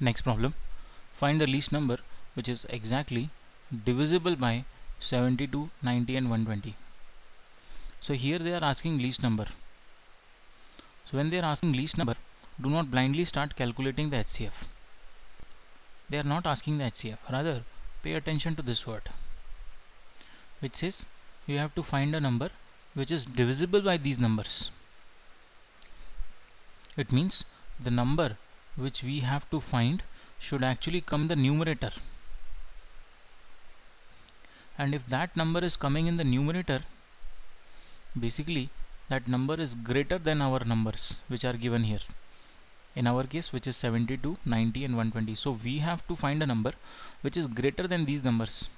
next problem. Find the least number which is exactly divisible by 72 90 and 120 so here they are asking least number. So when they are asking least number do not blindly start calculating the HCF they are not asking the HCF rather pay attention to this word which says you have to find a number which is divisible by these numbers. It means the number which we have to find should actually come in the numerator. And if that number is coming in the numerator basically that number is greater than our numbers which are given here. In our case which is 72 90 and 120 so we have to find a number which is greater than these numbers.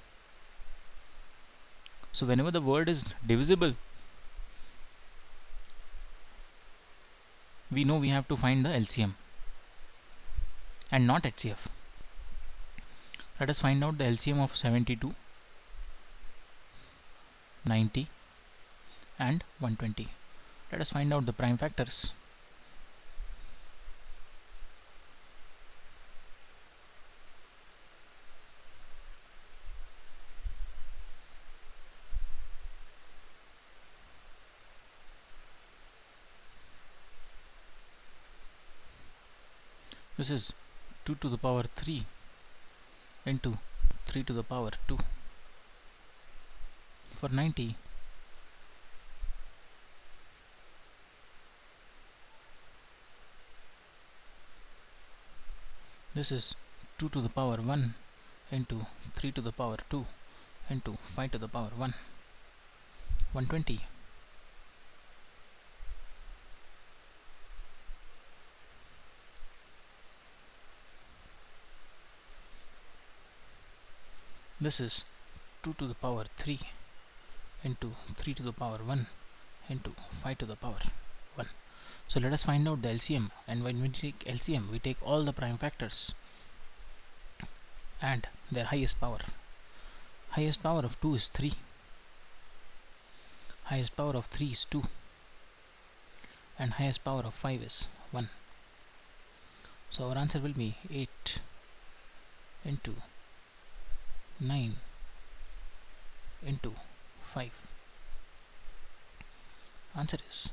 So whenever the word is divisible we know we have to find the LCM and not HCF. Let us find out the LCM of 72, 90 and 120. Let us find out the prime factors. This is 2 to the power 3 into 3 to the power 2 for 90 this is 2 to the power 1 into 3 to the power 2 into 5 to the power 1 120 this is 2 to the power 3 into 3 to the power 1 into 5 to the power 1 so let us find out the LCM and when we take LCM we take all the prime factors and their highest power. Highest power of 2 is 3 highest power of 3 is 2 and highest power of 5 is 1 so our answer will be 8 into 9 into 5 answer is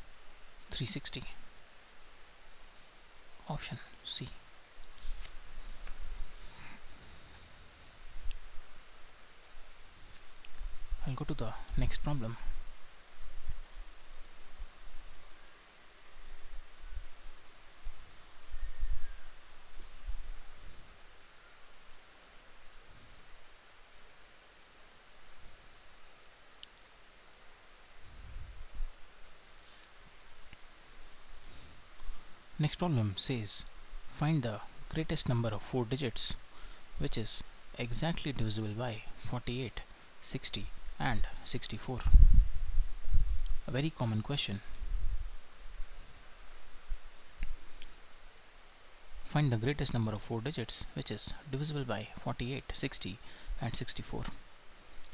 360 option C. I'll go to the next problem Next problem says find the greatest number of four digits which is exactly divisible by 48, 60 and 64. A very common question. Find the greatest number of four digits which is divisible by 48, 60 and 64.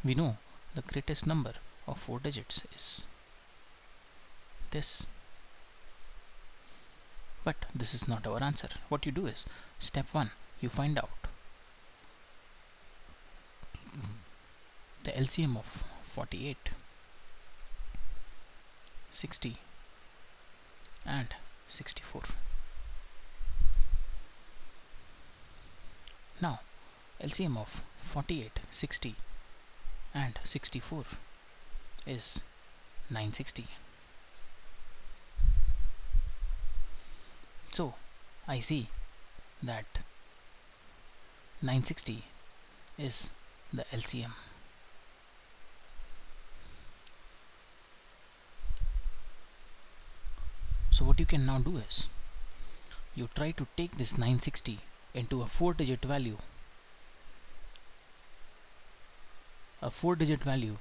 We know the greatest number of four digits is this but this is not our answer. What you do is step 1 you find out the LCM of 48 60 and 64 now LCM of 48 60 and 64 is 960 so I see that 960 is the LCM so what you can now do is you try to take this 960 into a four digit value. A four digit value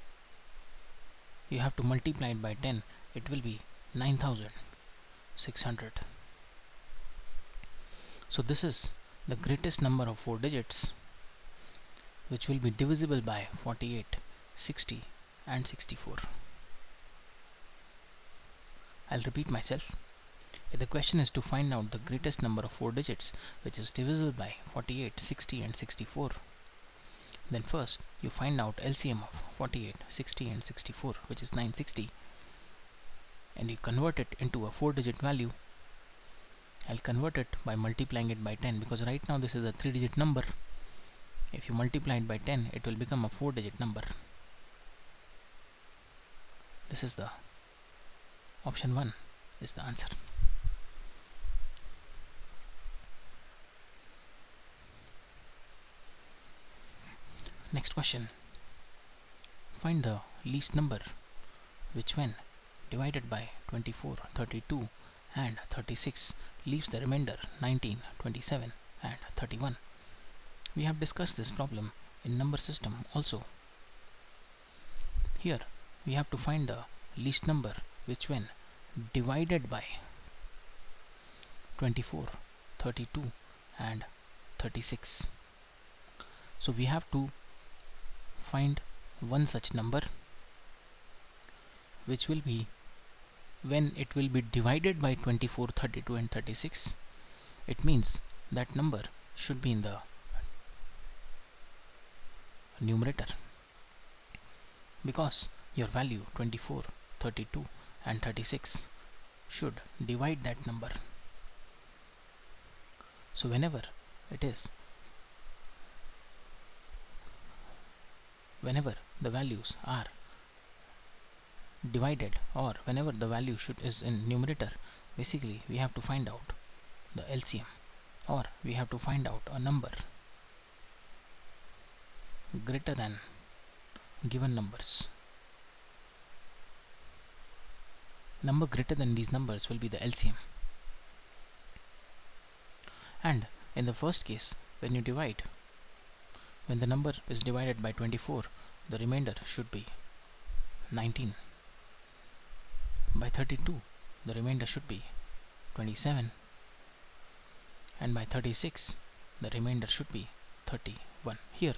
you have to multiply it by 10 it will be 9600 so this is the greatest number of four digits which will be divisible by 48, 60 and 64. I'll repeat myself. if the question is to find out the greatest number of four digits which is divisible by 48 60 and 64 then first you find out LCM of 48 60 and 64 which is 960 and you convert it into a four digit value I'll convert it by multiplying it by 10 because right now this is a three digit number. If you multiply it by 10 it will become a four digit number. This is the option 1 is the answer. Next question. Find the least number which when divided by 24 32 and 36 leaves the remainder 19 27 and 31 we have discussed this problem in number system also. Here we have to find the least number which when divided by 24 32 and 36 so we have to find one such number which will be when it will be divided by 24 32 and 36 it means that number should be in the numerator. Because your value 24 32 and 36 should divide that number. So whenever it is whenever the values are divided or whenever the value should is in numerator basically we have to find out the LCM or we have to find out a number greater than given numbers. Number greater than these numbers will be the LCM and in the first case when you divide when the number is divided by 24 the remainder should be 19 by 32 the remainder should be 27 and by 36 the remainder should be 31 here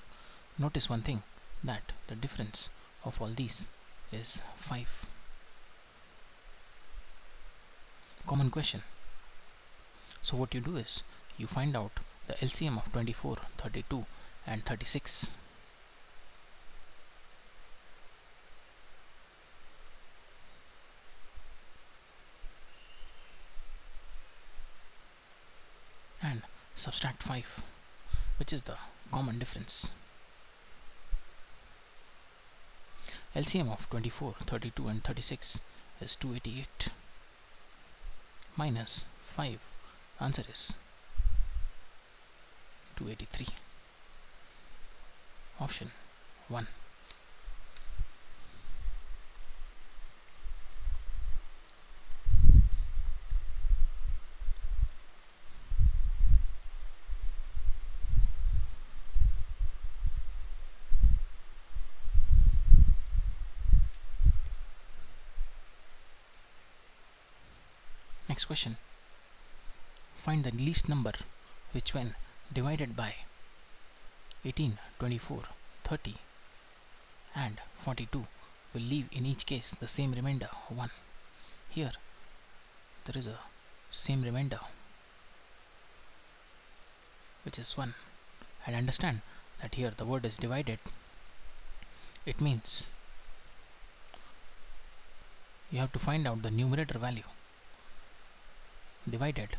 notice one thing that the difference of all these is 5 common question. So what you do is you find out the LCM of 24 32 and 36 and subtract 5 which is the common difference. LCM of 24 32 and 36 is 288 minus 5 answer is 283 option 1 next question. Find the least number which when divided by 18 24 30 and 42 will leave in each case the same remainder 1 here there is a same remainder which is 1 and understand that here the word is divided. It means you have to find out the numerator value divided.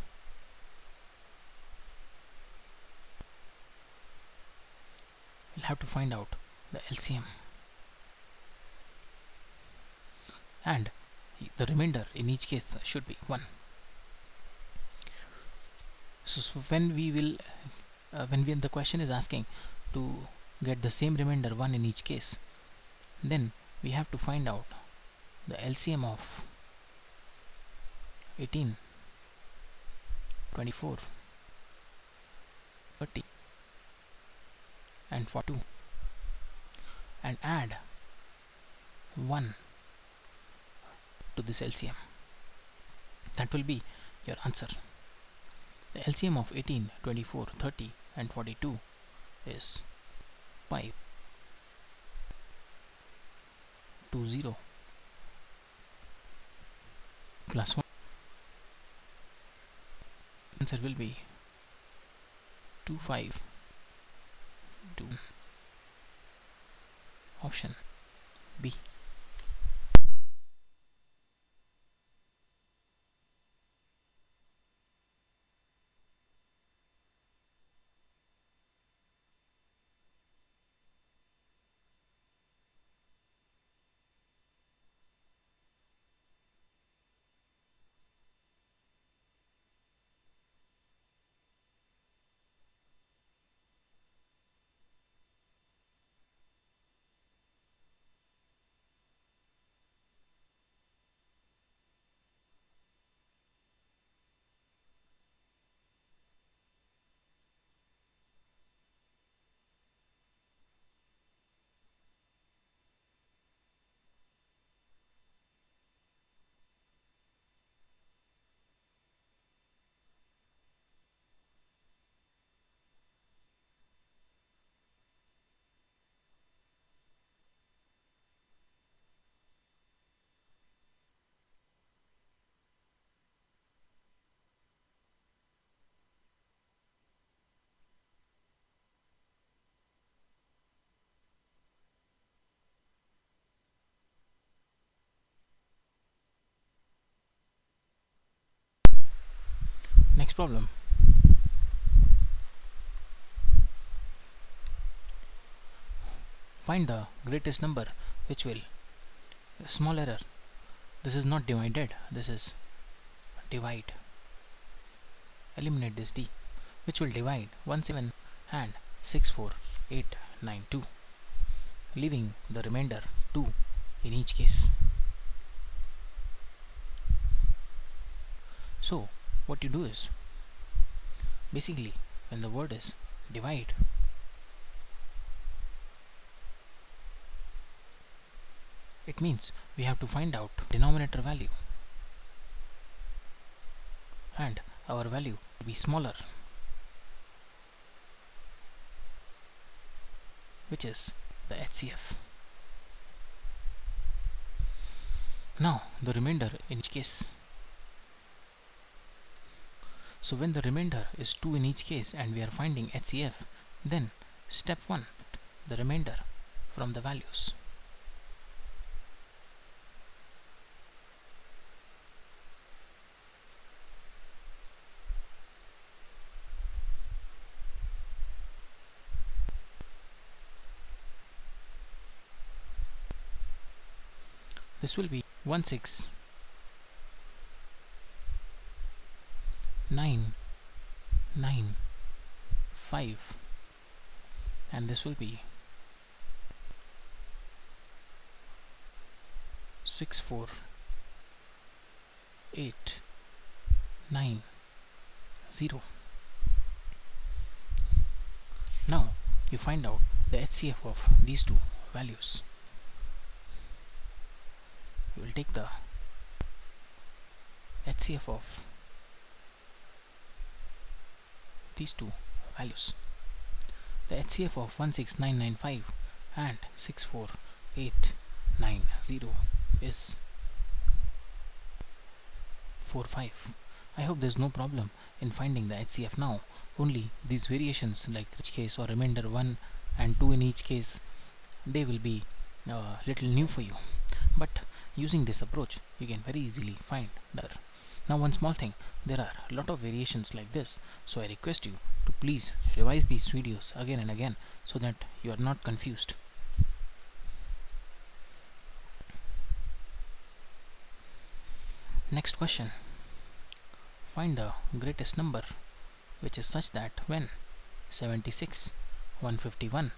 We'll have to find out the LCM and the remainder in each case should be 1 so, so when we will uh, when we, the question is asking to get the same remainder 1 in each case then we have to find out the LCM of 18 24 30 and 42 and add 1 to this LCM that will be your answer. The LCM of 18 24 30 and 42 is 5 2 0 plus 1 answer will be 252 option B next problem. Find the greatest number which will? Small error. This is not divided. This is divide. Eliminate this d which will divide 1 7 and 6 4 8 9 2 leaving the remainder 2 in each case. So what you do is basically when the word is divide it means we have to find out denominator value. And our value will be smaller which is the HCF now the remainder in each case so when the remainder is 2 in each case and we are finding HCF then step 1 the remainder from the values. This will be 1 6 9 9 5 and this will be 6 4 8 9 0 now you find out the HCF of these two values. You will take the HCF of these two values. The HCF of 16995 and 64890 is 45. I hope there is no problem in finding the HCF now. Only these variations like each case or remainder 1 and 2 in each case they will be a uh, little new for you. But using this approach you can very easily find the now one small thing. There are a lot of variations like this. So I request you to please revise these videos again and again so that you are not confused. Next question. Find the greatest number which is such that when 76 151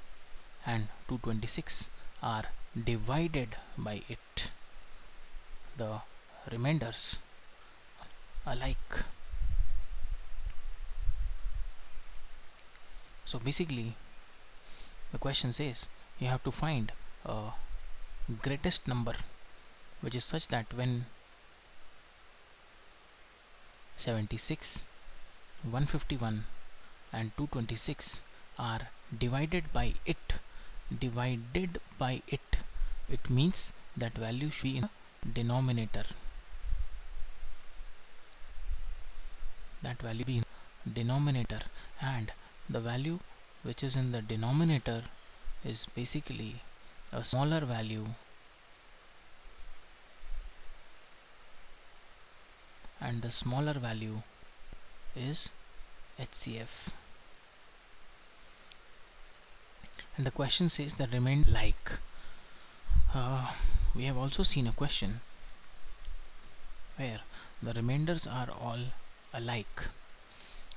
and 226 are divided by it the remainders alike. So basically the question says you have to find a greatest number which is such that when 76 151 and 226 are divided by it divided by it it means that value should be in denominator that value be denominator and the value which is in the denominator is basically a smaller value and the smaller value is HCF and the question says the remain like. Uh, we have also seen a question where the remainders are all alike.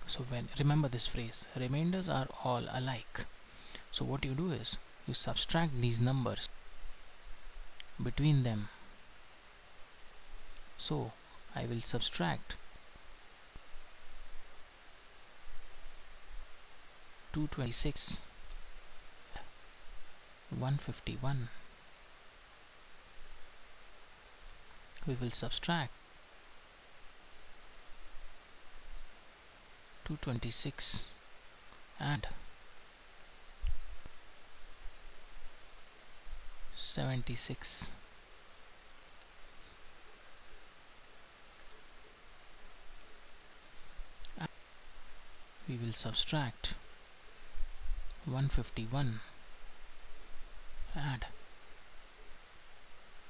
So when remember this phrase remainders are all alike. So what you do is you subtract these numbers between them. So I will subtract 226 151 we will subtract 226 and 76 we will subtract 151 add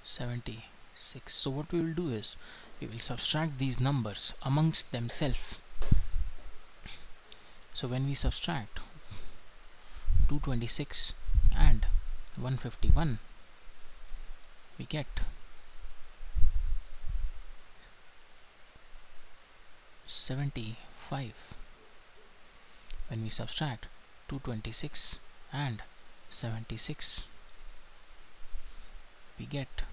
76 so what we will do is we will subtract these numbers amongst themselves so when we subtract 226 and 151 we get 75 when we subtract 226 and 76 we get